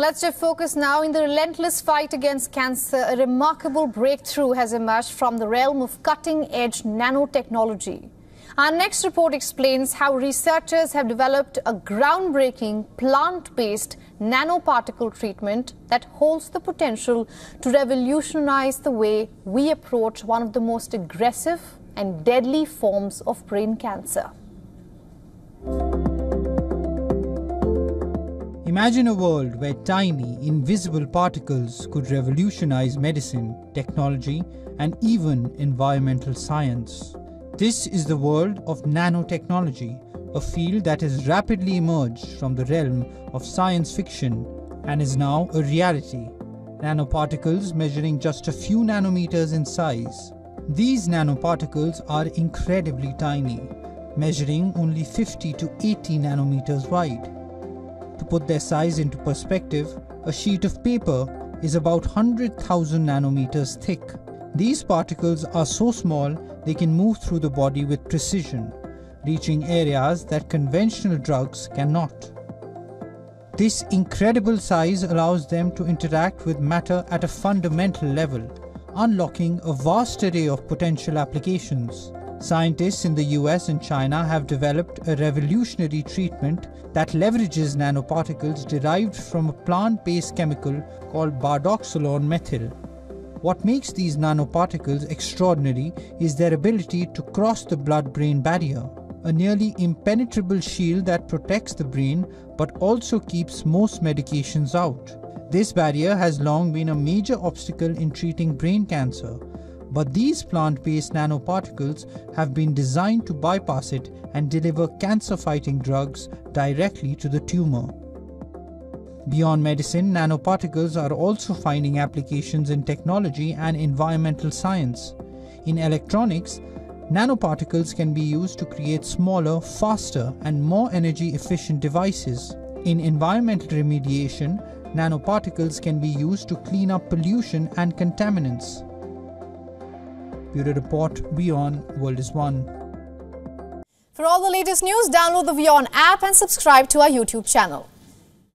Let's just focus now. In the relentless fight against cancer, a remarkable breakthrough has emerged from the realm of cutting edge nanotechnology. Our next report explains how researchers have developed a groundbreaking plant based nanoparticle treatment that holds the potential to revolutionize the way we approach one of the most aggressive and deadly forms of brain cancer. Imagine a world where tiny, invisible particles could revolutionize medicine, technology, and even environmental science. This is the world of nanotechnology, a field that has rapidly emerged from the realm of science fiction and is now a reality. Nanoparticles measuring just a few nanometers in size. These nanoparticles are incredibly tiny, measuring only 50 to 80 nanometers wide. To put their size into perspective, a sheet of paper is about 100,000 nanometers thick. These particles are so small they can move through the body with precision, reaching areas that conventional drugs cannot. This incredible size allows them to interact with matter at a fundamental level, unlocking a vast array of potential applications. Scientists in the US and China have developed a revolutionary treatment that leverages nanoparticles derived from a plant-based chemical called bardoxolone methyl. What makes these nanoparticles extraordinary is their ability to cross the blood-brain barrier, a nearly impenetrable shield that protects the brain but also keeps most medications out. This barrier has long been a major obstacle in treating brain cancer, but these plant-based nanoparticles have been designed to bypass it and deliver cancer-fighting drugs directly to the tumor. Beyond medicine, nanoparticles are also finding applications in technology and environmental science. In electronics, nanoparticles can be used to create smaller, faster, and more energy efficient devices. In environmental remediation, nanoparticles can be used to clean up pollution and contaminants. Bureau Report WION World is One. For all the latest news, download the WION app and subscribe to our YouTube channel.